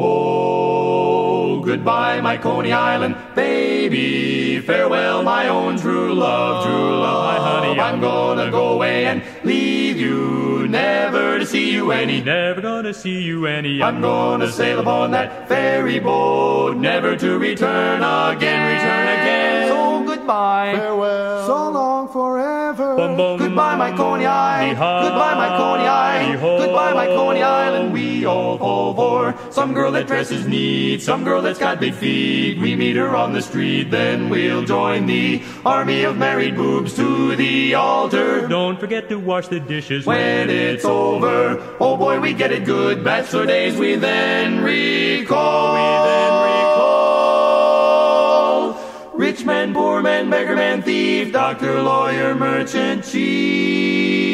Oh, goodbye, my Coney Island baby. Farewell, my own true love, true love, my honey. I'm gonna go away and leave you, never to see you any. Never gonna see you any. I'm gonna sail upon that ferry boat, never to return again, return again. So goodbye. Farewell. So long forever. Bum, bum. Goodbye, my Coney Island. Goodbye, my Coney Island. Goodbye, my Coney Island. We all fall for some girl that dresses neat, some girl that's got big feet. We meet her on the street, then we'll join the army of married boobs to the altar. Don't forget to wash the dishes When it's over, oh boy, we get it good. Bachelor days we then recall. We then recall. Rich man, poor man, beggar man, thief, doctor, lawyer, merchant, chief.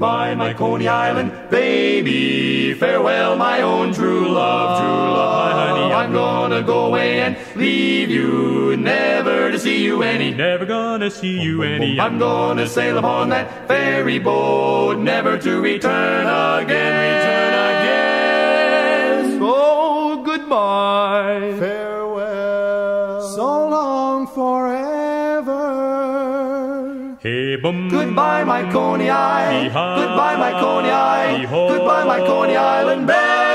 Goodbye, my Coney Island baby. Farewell, my own true love, true love, honey. I'm gonna go away and leave you, never to see you any. Never gonna see you any. I'm gonna sail upon that ferry boat, never to return again, return again. So goodbye. Farewell. So long forever. Hey, bum. Goodbye, my Coney Island. Goodbye, my Coney Island. Goodbye, my Coney Island. Bell.